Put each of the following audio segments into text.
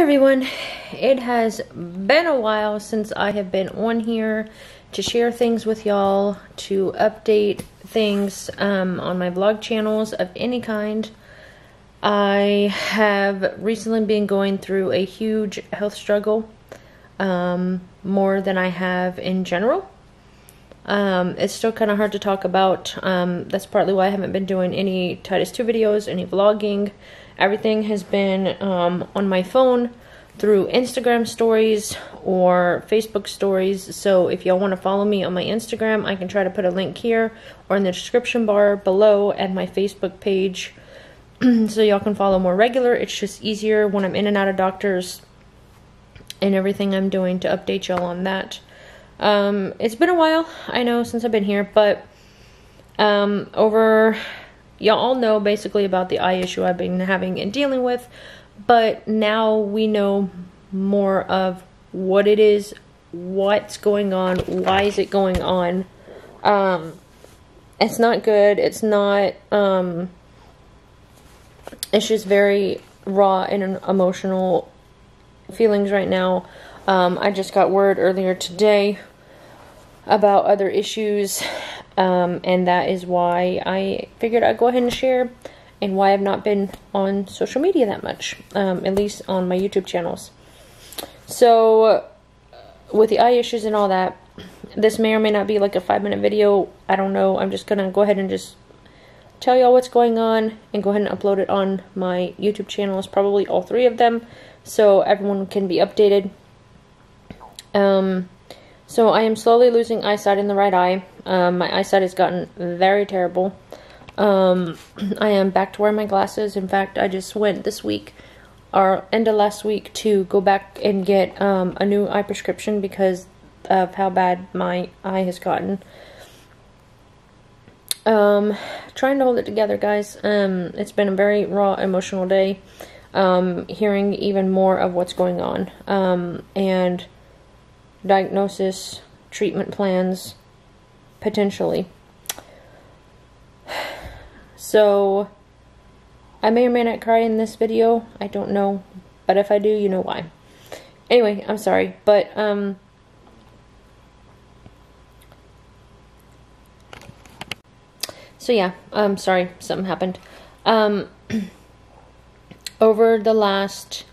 everyone. It has been a while since I have been on here to share things with y'all, to update things um, on my vlog channels of any kind. I have recently been going through a huge health struggle, um, more than I have in general. Um, it's still kind of hard to talk about. Um, that's partly why I haven't been doing any Titus 2 videos, any vlogging. Everything has been um, on my phone through Instagram stories or Facebook stories. So if y'all want to follow me on my Instagram, I can try to put a link here or in the description bar below and my Facebook page so y'all can follow more regular. It's just easier when I'm in and out of doctors and everything I'm doing to update y'all on that. Um, it's been a while, I know, since I've been here, but um, over y'all all know basically about the eye issue I've been having and dealing with, but now we know more of what it is, what's going on, why is it going on. Um, it's not good. It's not, um, it's just very raw and emotional feelings right now. Um, I just got word earlier today about other issues um, and that is why I figured I'd go ahead and share and why I've not been on social media that much, um, at least on my YouTube channels. So, with the eye issues and all that, this may or may not be like a five minute video. I don't know. I'm just gonna go ahead and just tell y'all what's going on and go ahead and upload it on my YouTube channels, probably all three of them, so everyone can be updated. Um, so I am slowly losing eyesight in the right eye. Um, my eyesight has gotten very terrible. Um, I am back to wearing my glasses. In fact, I just went this week or end of last week to go back and get um, a new eye prescription because of how bad my eye has gotten. Um, trying to hold it together, guys. Um, it's been a very raw, emotional day. Um, hearing even more of what's going on. Um, and diagnosis, treatment plans, potentially. So, I may or may not cry in this video. I don't know. But if I do, you know why. Anyway, I'm sorry. But, um... So yeah, I'm um, sorry, something happened. Um, over the last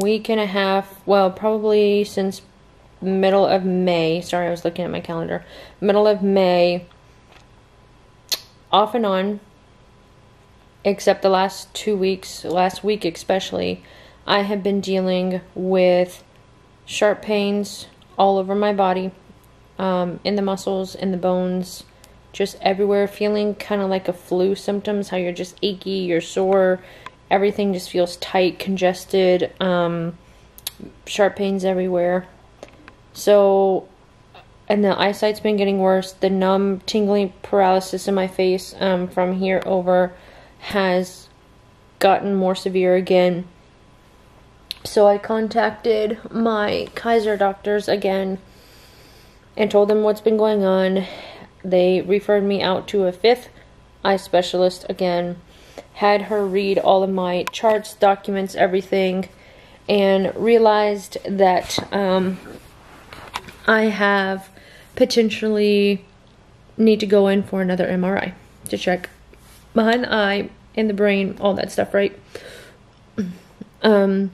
week and a half, well, probably since middle of May. Sorry, I was looking at my calendar. Middle of May, off and on, except the last two weeks, last week especially, I have been dealing with sharp pains all over my body, um, in the muscles, in the bones, just everywhere, feeling kind of like a flu symptoms, how you're just achy, you're sore, everything just feels tight, congested, um, sharp pains everywhere. So, and the eyesight's been getting worse. The numb, tingling paralysis in my face um, from here over has gotten more severe again. So I contacted my Kaiser doctors again and told them what's been going on. They referred me out to a fifth eye specialist again, had her read all of my charts, documents, everything, and realized that um, I have potentially need to go in for another MRI to check behind the eye and the brain, all that stuff, right? Um,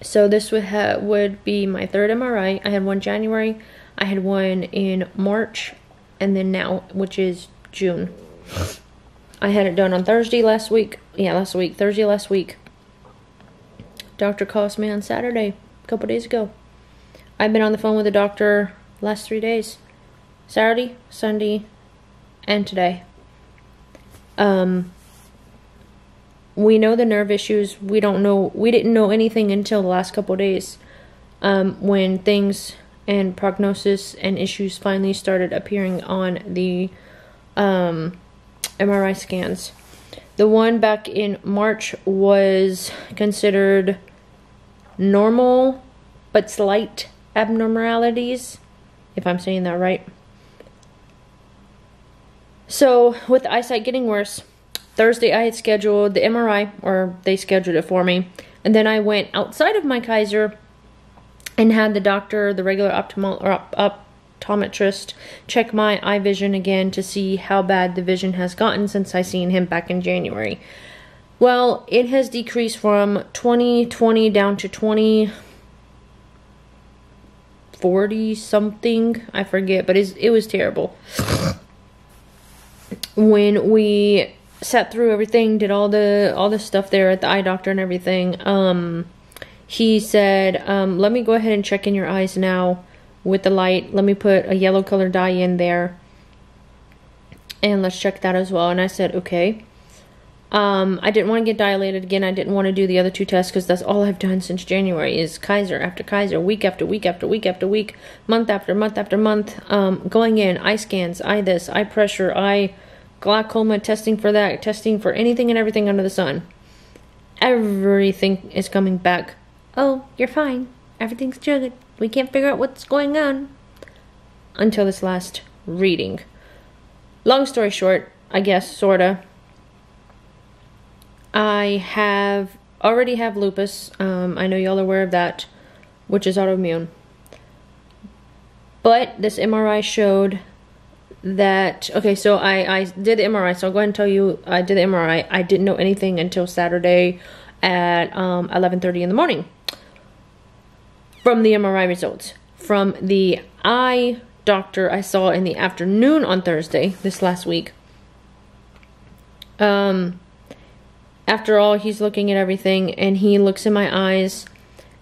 so this would ha- would be my third MRI. I had one January, I had one in March, and then now, which is June. I had it done on Thursday last week. Yeah, last week, Thursday last week. Doctor calls me on Saturday, a couple days ago. I've been on the phone with the doctor last three days. Saturday, Sunday, and today. Um, we know the nerve issues. We don't know. We didn't know anything until the last couple days, um, when things and prognosis and issues finally started appearing on the um, MRI scans. The one back in March was considered normal but slight abnormalities, if I'm saying that right. So, with eyesight getting worse, Thursday, I had scheduled the MRI, or they scheduled it for me. And then I went outside of my Kaiser and had the doctor, the regular optimal or op- optometrist, check my eye vision again to see how bad the vision has gotten since I seen him back in January. Well, it has decreased from 2020 down to 20 40 something. I forget, but it was terrible. when we sat through everything, did all the all the stuff there at the eye doctor and everything, um he said, um, let me go ahead and check in your eyes now with the light. Let me put a yellow color dye in there. And let's check that as well. And I said, okay. Um, I didn't want to get dilated again. I didn't want to do the other two tests because that's all I've done since January is Kaiser after Kaiser, week after week after week after week, month after month after month. Um, going in, eye scans, eye this, eye pressure, eye glaucoma, testing for that, testing for anything and everything under the sun. Everything is coming back. Oh, you're fine. Everything's good. We can't figure out what's going on. Until this last reading. Long story short, I guess, sorta. I have already have lupus. Um, I know y'all are aware of that, which is autoimmune. But this MRI showed that okay, so I I did the MRI. So I'll go ahead and tell you I did the MRI. I didn't know anything until Saturday at um 11:30 in the morning from the MRI results. From the eye doctor I saw in the afternoon on Thursday this last week. Um after all, he's looking at everything and he looks in my eyes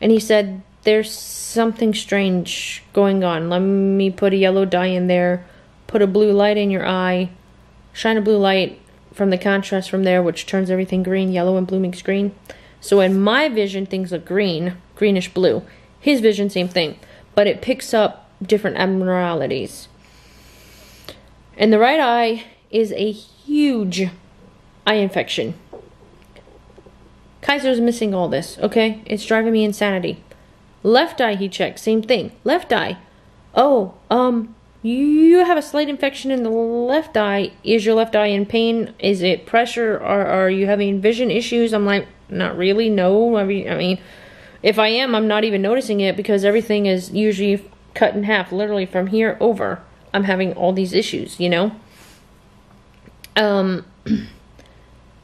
and he said, There's something strange going on. Let me put a yellow dye in there, put a blue light in your eye, shine a blue light from the contrast from there, which turns everything green. Yellow and blue makes green. So in my vision, things look green, greenish blue. His vision, same thing, but it picks up different abnormalities. And the right eye is a huge eye infection. Kaiser's missing all this, okay? It's driving me insanity. Left eye, he checked. Same thing. Left eye. Oh, um, you have a slight infection in the left eye. Is your left eye in pain? Is it pressure? Or are you having vision issues? I'm like, not really. No. I mean, I mean, if I am, I'm not even noticing it because everything is usually cut in half, literally from here over. I'm having all these issues, you know? Um,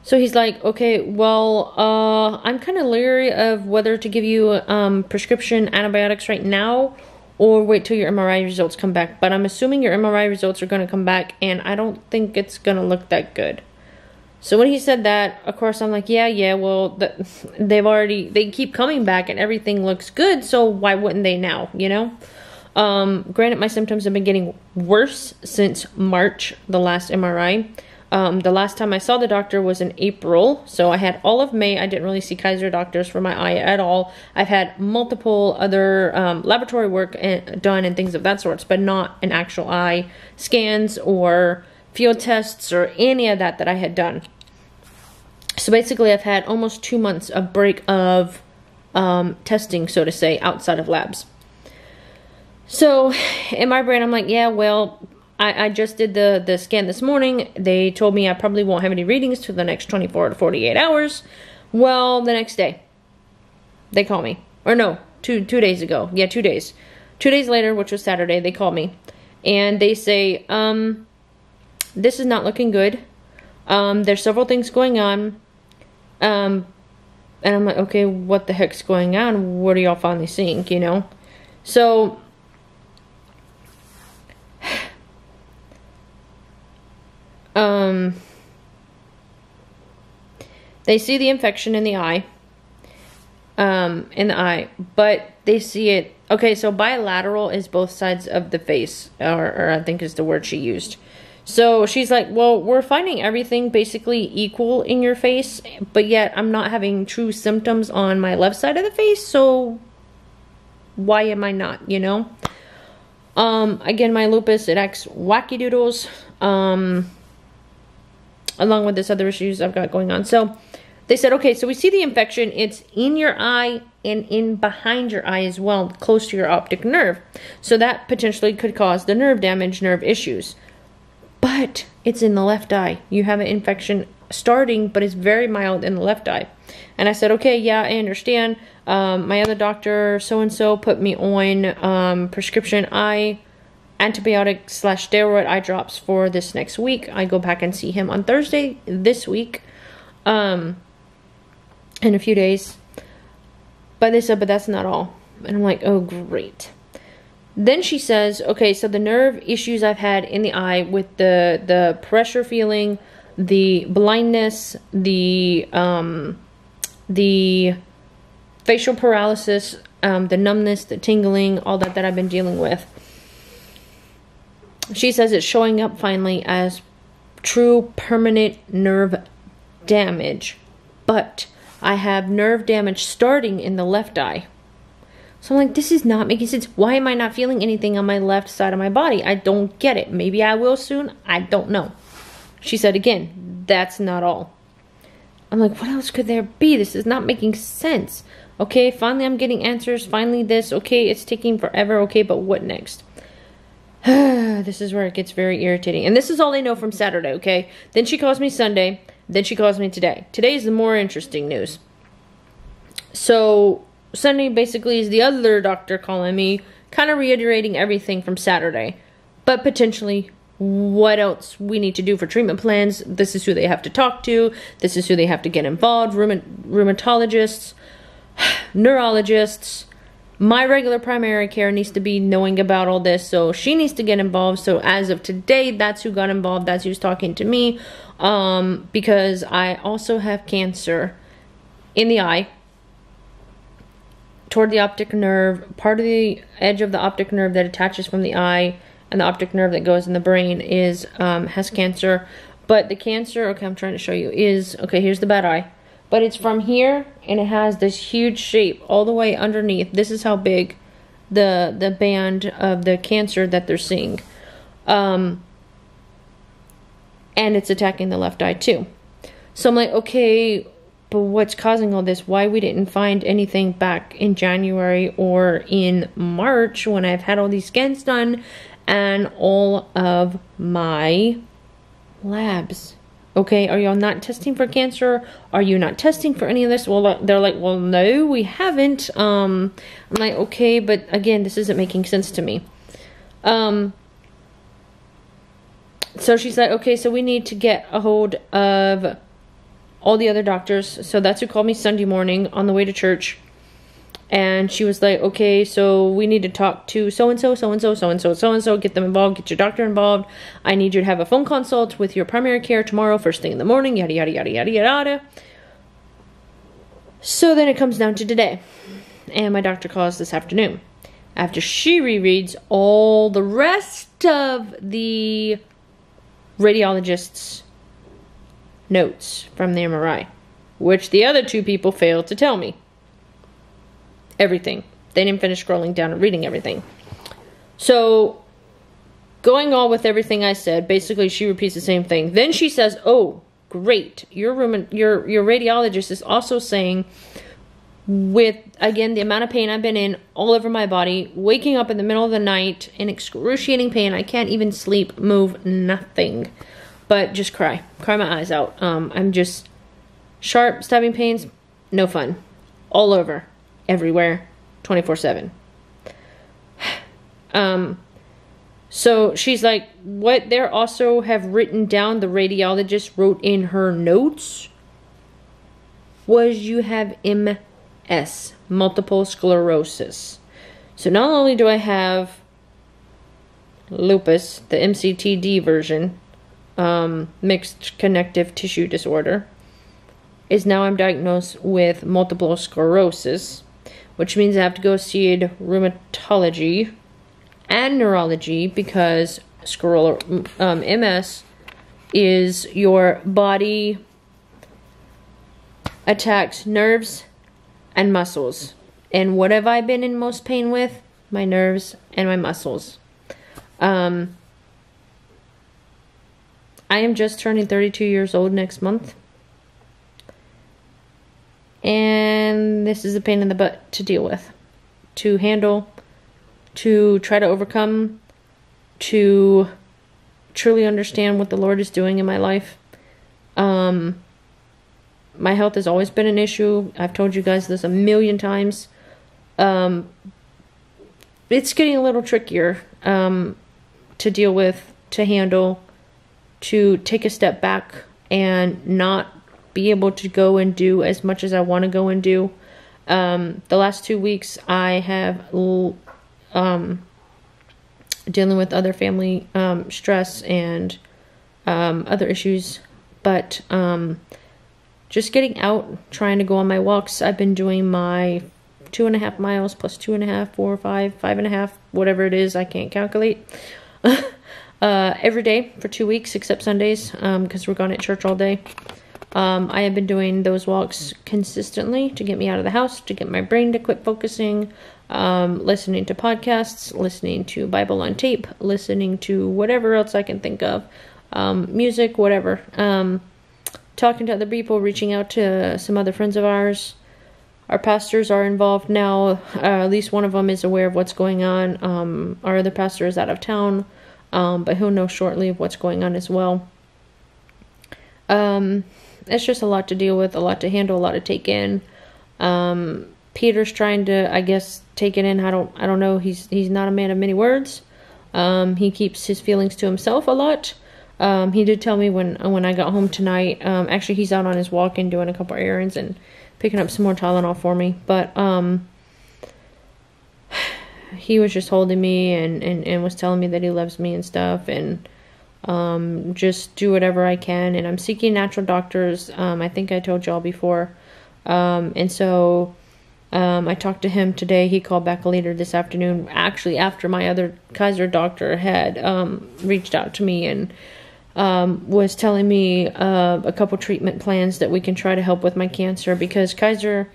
So he's like, okay, well, uh, I'm kind of leery of whether to give you um, prescription antibiotics right now or wait till your MRI results come back. But I'm assuming your MRI results are going to come back, and I don't think it's going to look that good. So when he said that, of course, I'm like, yeah, yeah, well, the, they've already, they keep coming back and everything looks good, so why wouldn't they now, you know? Um, granted, my symptoms have been getting worse since March, the last MRI. Um, the last time I saw the doctor was in April, so I had all of May. I didn't really see Kaiser doctors for my eye at all. I've had multiple other um, laboratory work and, done and things of that sorts, but not an actual eye scans or field tests or any of that that I had done. So basically, I've had almost two months of break of um, testing, so to say, outside of labs. So in my brain, I'm like, yeah, well, I, I just did the, the scan this morning. They told me I probably won't have any readings to the next 24 to 48 hours. Well, the next day, they call me. Or no, two two days ago. Yeah, two days. Two days later, which was Saturday, they call me. And they say, um, this is not looking good. Um, there's several things going on. Um, and I'm like, okay, what the heck's going on? What are y'all finally seeing, you know? So um, they see the infection in the eye, um, in the eye, but they see it. Okay, so bilateral is both sides of the face, or, or I think is the word she used. So she's like, Well, we're finding everything basically equal in your face, but yet I'm not having true symptoms on my left side of the face, so why am I not, you know? Um, again, my lupus, it acts wacky doodles. Um, along with this other issues I've got going on. So they said, okay, so we see the infection. It's in your eye and in behind your eye as well, close to your optic nerve. So that potentially could cause the nerve damage, nerve issues. But it's in the left eye. You have an infection starting, but it's very mild in the left eye. And I said, okay, yeah, I understand. Um, my other doctor, so and so, put me on um, prescription eye antibiotic slash steroid eye drops for this next week. I go back and see him on Thursday this week, um, in a few days. But they said, but that's not all. And I'm like, oh, great. Then she says, okay, so the nerve issues I've had in the eye with the the pressure feeling, the blindness, the um, the facial paralysis, um, the numbness, the tingling, all that that I've been dealing with. She says it's showing up finally as true permanent nerve damage, but I have nerve damage starting in the left eye. So I'm like, this is not making sense. Why am I not feeling anything on my left side of my body? I don't get it. Maybe I will soon. I don't know. She said again, that's not all. I'm like, what else could there be? This is not making sense. Okay, finally I'm getting answers. Finally this. Okay, it's taking forever. Okay, but what next? this is where it gets very irritating. And this is all I know from Saturday, okay? Then she calls me Sunday. Then she calls me today. Today is the more interesting news. So Sunday basically is the other doctor calling me, kind of reiterating everything from Saturday, but potentially what else we need to do for treatment plans. This is who they have to talk to. This is who they have to get involved. rheumatologists, neurologists. My regular primary care needs to be knowing about all this, so she needs to get involved. So as of today, that's who got involved. That's who's talking to me, um, because I also have cancer in the eye toward the optic nerve, part of the edge of the optic nerve that attaches from the eye and the optic nerve that goes in the brain is um, has cancer. But the cancer, okay, I'm trying to show you, is okay. Here's the bad eye, but it's from here and it has this huge shape all the way underneath. This is how big the the band of the cancer that they're seeing, um, and it's attacking the left eye too. So I'm like, okay, but what's causing all this? Why we didn't find anything back in January or in March when I've had all these scans done and all of my labs. Okay, are y'all not testing for cancer? Are you not testing for any of this? Well, they're like, well, no, we haven't. Um, I'm like, okay, but again, this isn't making sense to me. Um, so she's like, okay, so we need to get a hold of all the other doctors. So that's who called me Sunday morning on the way to church. And she was like, okay, so we need to talk to so and so, so and so, so and so, so and so, get them involved, get your doctor involved. I need you to have a phone consult with your primary care tomorrow, first thing in the morning, yada, yada, yada, yada, yada. So then it comes down to today. And my doctor calls this afternoon. After she rereads all the rest of the radiologist's notes from the MRI, which the other two people failed to tell me. Everything. They didn't finish scrolling down and reading everything. So, going on with everything I said, basically she repeats the same thing. Then she says, "Oh, great. Your room your your radiologist is also saying with again the amount of pain I've been in all over my body, waking up in the middle of the night in excruciating pain. I can't even sleep, move, nothing but just cry, cry my eyes out. Um, I'm just sharp stabbing pains, no fun, all over, everywhere, 24 seven. Um, so she's like, what they also have written down, the radiologist wrote in her notes, was you have MS, multiple sclerosis. So not only do I have lupus, the MCTD version, um, mixed connective tissue disorder is now I'm diagnosed with multiple sclerosis, which means I have to go see rheumatology and neurology because scleral- um, MS is your body attacks nerves and muscles. And what have I been in most pain with? My nerves and my muscles. Um, I am just turning 32 years old next month. And this is a pain in the butt to deal with, to handle, to try to overcome, to truly understand what the Lord is doing in my life. Um, my health has always been an issue. I've told you guys this a million times. Um, it's getting a little trickier um, to deal with, to handle, to take a step back and not be able to go and do as much as I want to go and do. Um, the last two weeks, I have um, dealing with other family um, stress and um, other issues, but um, just getting out, trying to go on my walks. I've been doing my two and a half miles plus two and a half, four, five, five and a half, whatever it is, I can't calculate. uh, every day for two weeks except Sundays because we're gone at church all day. Um, I have been doing those walks consistently to get me out of the house, to get my brain to quit focusing, um, listening to podcasts, listening to Bible on tape, listening to whatever else I can think of, um, music, whatever. Um, talking to other people, reaching out to some other friends of ours. Our pastors are involved now. Uh, at least one of them is aware of what's going on. Um, our other pastor is out of town, um, but he'll know shortly of what's going on as well. Um, it's just a lot to deal with, a lot to handle, a lot to take in. Um, Peter's trying to, I guess, take it in. I don't, I don't know. He's he's not a man of many words. Um, he keeps his feelings to himself a lot. Um, he did tell me when when I got home tonight. Um, actually, he's out on his walk and doing a couple errands and picking up some more Tylenol for me. But um, he was just holding me and, and, and was telling me that he loves me and stuff and um, just do whatever I can. And I'm seeking natural doctors. Um, I think I told y'all before. Um, and so um, I talked to him today. He called back later this afternoon, actually, after my other Kaiser doctor had um, reached out to me and um, was telling me uh, a couple treatment plans that we can try to help with my cancer because Kaiser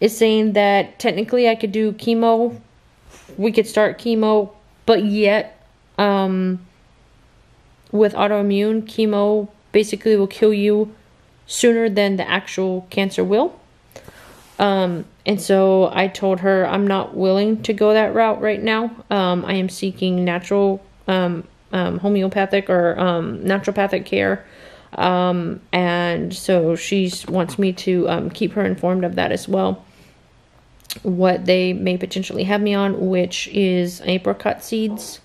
is saying that technically I could do chemo. We could start chemo, but yet, um, with autoimmune, chemo basically will kill you sooner than the actual cancer will. Um, and so I told her I'm not willing to go that route right now. Um, I am seeking natural, um, um homeopathic or um, naturopathic care. Um, and so she wants me to keep her informed of that as well. What they may potentially have me on, which is apricot seeds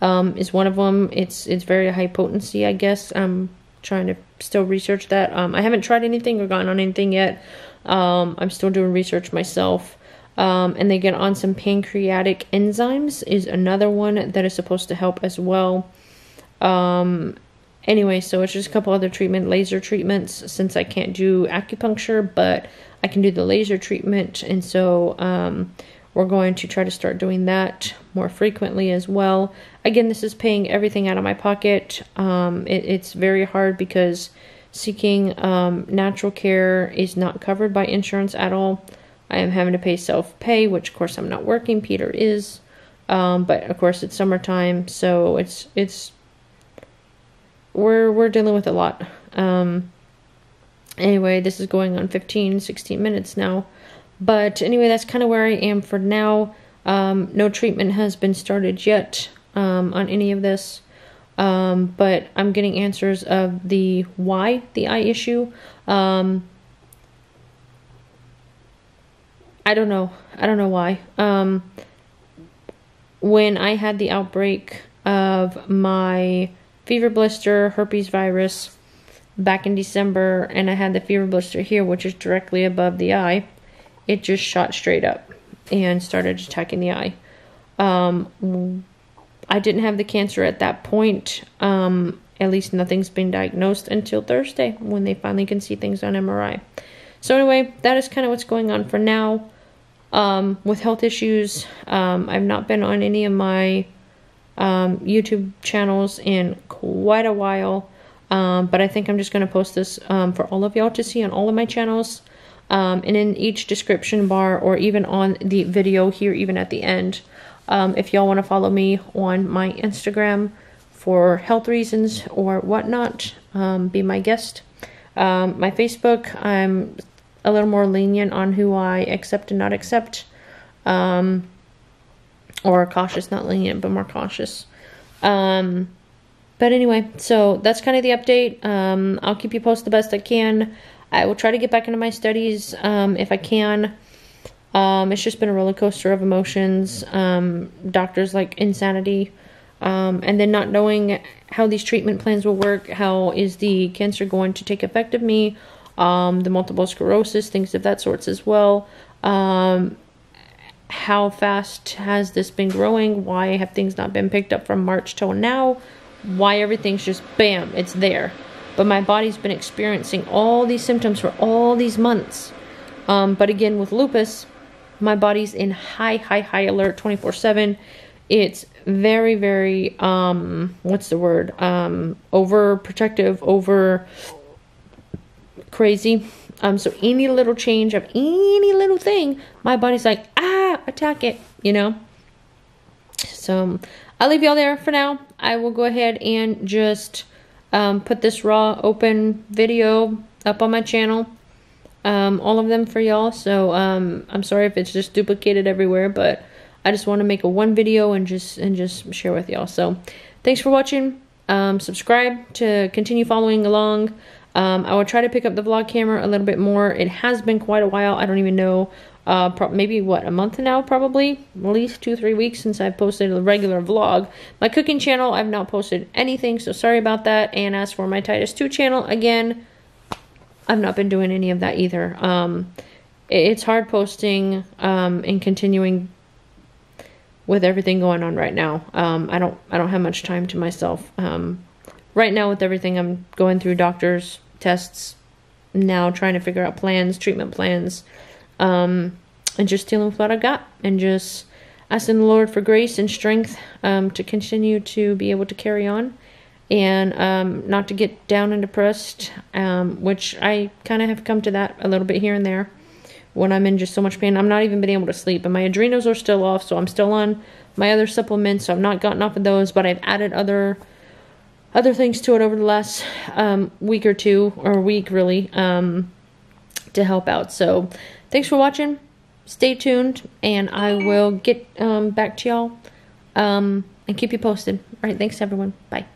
um, is one of them. It's it's very high potency, I guess. I'm trying to still research that. Um, I haven't tried anything or gotten on anything yet. Um, I'm still doing research myself. Um, and they get on some pancreatic enzymes is another one that is supposed to help as well. Anyway, so it's just a couple other treatment, laser treatments, since I can't do acupuncture, but I can do the laser treatment. And so um, we're going to try to start doing that more frequently as well. Again, this is paying everything out of my pocket. Um, it, it's very hard because seeking um, natural care is not covered by insurance at all. I am having to pay self pay, which of course I'm not working. Peter is, um, but of course it's summertime, so it's it's we're we're dealing with a lot. Um, anyway, this is going on 15, 16 minutes now. But anyway, that's kind of where I am for now. Um, no treatment has been started yet um, on any of this. Um, but I'm getting answers of the why the eye issue. Um, I don't know. I don't know why. Um, when I had the outbreak of my fever blister, herpes virus, back in December, and I had the fever blister here, which is directly above the eye it just shot straight up and started attacking the eye. Um, I didn't have the cancer at that point. Um, at least nothing's been diagnosed until Thursday when they finally can see things on MRI. So, anyway, that is kind of what's going on for now. Um, with health issues, um, I've not been on any of my um, YouTube channels in quite a while. Um, but I think I'm just going to post this um, for all of y'all to see on all of my channels. Um, and in each description bar or even on the video here, even at the end, um, if y'all want to follow me on my Instagram for health reasons or whatnot, um, be my guest. Um, my Facebook, I'm a little more lenient on who I accept and not accept. Um, or cautious, not lenient, but more cautious. Um, but anyway, so that's kind of the update. Um, I'll keep you posted the best I can. I will try to get back into my studies um, if I can. Um, it's just been a roller coaster of emotions. Um, doctors like insanity, um, and then not knowing how these treatment plans will work. How is the cancer going to take effect of me? Um, the multiple sclerosis, things of that sorts as well. How fast has this been growing? Why have things not been picked up from March till now? Why everything's just bam, it's there. But my body's been experiencing all these symptoms for all these months. Um, but again, with lupus, my body's in high, high, high alert 24 7. It's very, very, um, what's the word? Um, overprotective, over crazy. Um, so any little change of any little thing, my body's like, attack it, you know? So I'll leave y'all there for now. I will go ahead and just um, put this raw open video up on my channel. Um, all of them for y'all. So um, I'm sorry if it's just duplicated everywhere, but I just want to make a one video and just and just share with y'all. So thanks for watching. Um, subscribe to continue following along. Um, I will try to pick up the vlog camera a little bit more. It has been quite a while. I don't even know. Uh, maybe what a month now, probably at least two three weeks since I've posted a regular vlog. My cooking channel, I've not posted anything, so sorry about that. And as for my Titus 2 channel, again, I've not been doing any of that either. Um, it's hard posting um, and continuing with everything going on right now. Um, I don't I don't have much time to myself. Um, right now with everything I'm going through doctors, tests, now trying to figure out plans, treatment plans, um, and just dealing with what I got and just asking the Lord for grace and strength um, to continue to be able to carry on and um, not to get down and depressed, um, which I kind of have come to that a little bit here and there when I'm in just so much pain. I'm not even been able to sleep, and my adrenals are still off, so I'm still on my other supplements. So I've not gotten off of those, but I've added other other things to it over the last um, week or two, or week really, um, to help out. So thanks for watching. Stay tuned, and I will get um, back to y'all um, and keep you posted. All right, thanks everyone. Bye.